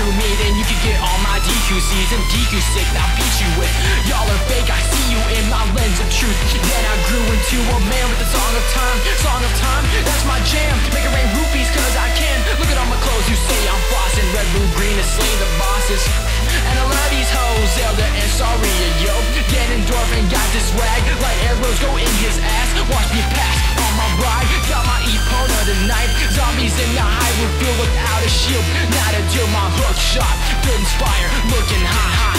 through me Then you can get all my Deku seeds And DQ sick, I'll beat you with Y'all are fake, I see you in my lens of truth. Then I grew into a man with the song of time Song of time, that's my jam. Make it rain rupees cause I can. Look at all my clothes, you see I'm flossing. Red, blue, green to slay the bosses. And I love these hoes, Zelda and Saria, yo. Ganondorf and got this swag. Like arrows go in his ass. Watch me pass on my ride. Got my Epona tonight Zombies in the Hyrule Field without a shield. Not until my hook shot. Good inspire, looking high,